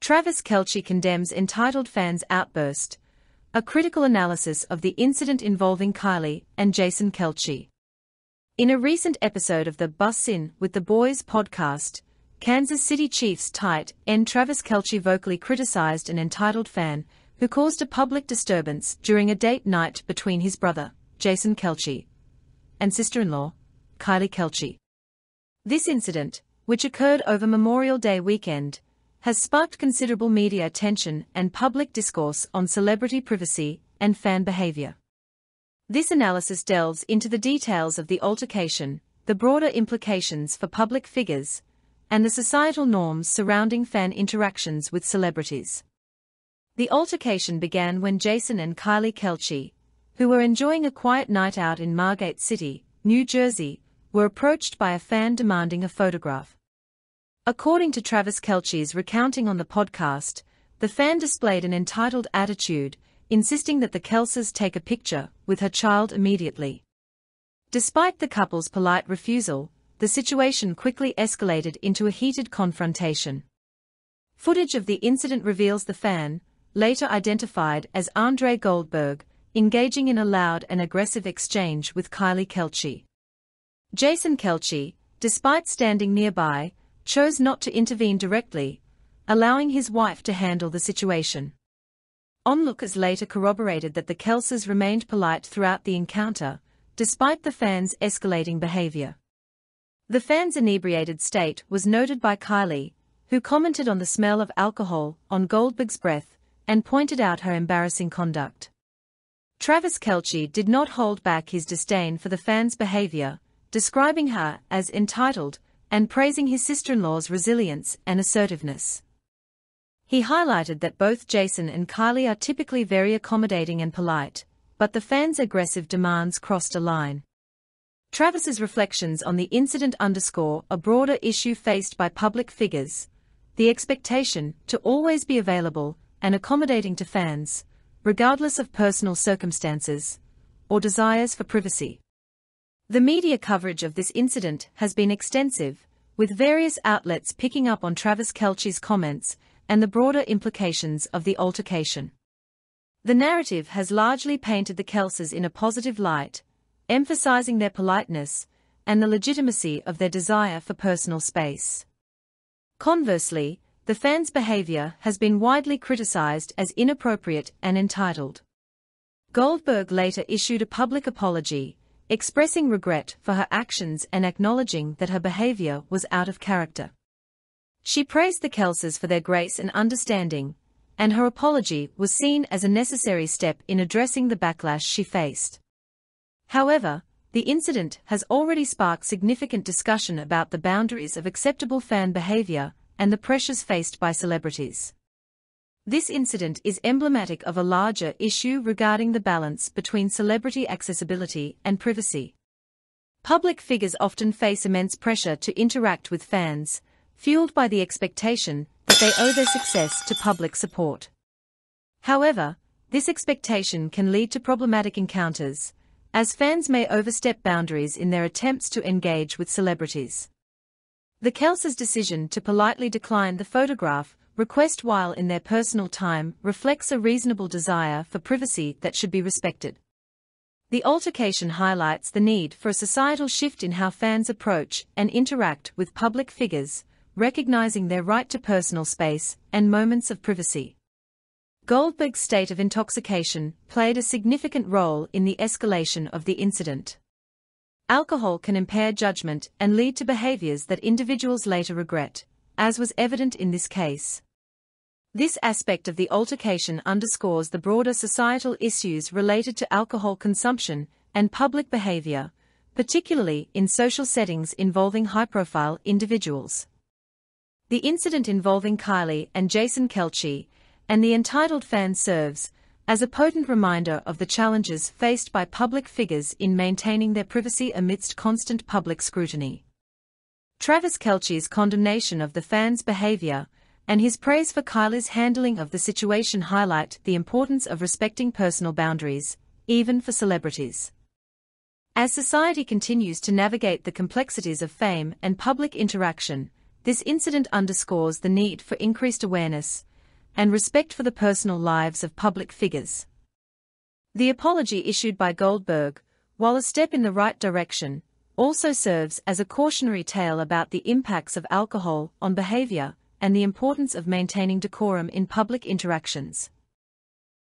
Travis Kelce condemns entitled fans' outburst, a critical analysis of the incident involving Kylie and Jason Kelce. In a recent episode of the Bussin' with the Boys podcast, Kansas City Chiefs tight end Travis Kelce vocally criticized an entitled fan who caused a public disturbance during a date night between his brother, Jason Kelce, and sister-in-law, Kylie Kelce. This incident, which occurred over Memorial Day weekend, has sparked considerable media attention and public discourse on celebrity privacy and fan behavior. This analysis delves into the details of the altercation, the broader implications for public figures, and the societal norms surrounding fan interactions with celebrities. The altercation began when Jason and Kylie Kelce, who were enjoying a quiet night out in Margate City, New Jersey, were approached by a fan demanding a photograph. According to Travis Kelce's recounting on the podcast, the fan displayed an entitled attitude, insisting that the Kelces take a picture with her child immediately. Despite the couple's polite refusal, the situation quickly escalated into a heated confrontation. Footage of the incident reveals the fan, later identified as Andre Goldberg, engaging in a loud and aggressive exchange with Kylie Kelce. Jason Kelce, despite standing nearby, chose not to intervene directly, allowing his wife to handle the situation. Onlookers later corroborated that the Kelces remained polite throughout the encounter, despite the fans' escalating behavior. The fan's inebriated state was noted by Kylie, who commented on the smell of alcohol on Goldberg's breath and pointed out her embarrassing conduct. Travis Kelce did not hold back his disdain for the fan's behavior, describing her as entitled and praising his sister-in-law's resilience and assertiveness. He highlighted that both Jason and Kylie are typically very accommodating and polite, but the fans' aggressive demands crossed a line. Travis's reflections on the incident underscore a broader issue faced by public figures, the expectation to always be available and accommodating to fans, regardless of personal circumstances or desires for privacy. The media coverage of this incident has been extensive, with various outlets picking up on Travis Kelce's comments and the broader implications of the altercation. The narrative has largely painted the Kelces in a positive light, emphasizing their politeness and the legitimacy of their desire for personal space. Conversely, the fan's behavior has been widely criticized as inappropriate and entitled. Goldberg later issued a public apology, expressing regret for her actions and acknowledging that her behavior was out of character. She praised the Kelces for their grace and understanding, and her apology was seen as a necessary step in addressing the backlash she faced. However, the incident has already sparked significant discussion about the boundaries of acceptable fan behavior and the pressures faced by celebrities. This incident is emblematic of a larger issue regarding the balance between celebrity accessibility and privacy. Public figures often face immense pressure to interact with fans, fueled by the expectation that they owe their success to public support. However, this expectation can lead to problematic encounters, as fans may overstep boundaries in their attempts to engage with celebrities. The Kelce's decision to politely decline the photograph request while in their personal time reflects a reasonable desire for privacy that should be respected. The altercation highlights the need for a societal shift in how fans approach and interact with public figures, recognizing their right to personal space and moments of privacy. Goldberg's state of intoxication played a significant role in the escalation of the incident. Alcohol can impair judgment and lead to behaviors that individuals later regret, as was evident in this case. This aspect of the altercation underscores the broader societal issues related to alcohol consumption and public behavior, particularly in social settings involving high-profile individuals. The incident involving Kylie and Jason Kelce and the entitled fan serves as a potent reminder of the challenges faced by public figures in maintaining their privacy amidst constant public scrutiny. Travis Kelce's condemnation of the fans' behavior and his praise for Kylie's handling of the situation highlight the importance of respecting personal boundaries, even for celebrities. As society continues to navigate the complexities of fame and public interaction, this incident underscores the need for increased awareness, and respect for the personal lives of public figures. The apology issued by Goldberg, while a step in the right direction, also serves as a cautionary tale about the impacts of alcohol on behavior and the importance of maintaining decorum in public interactions.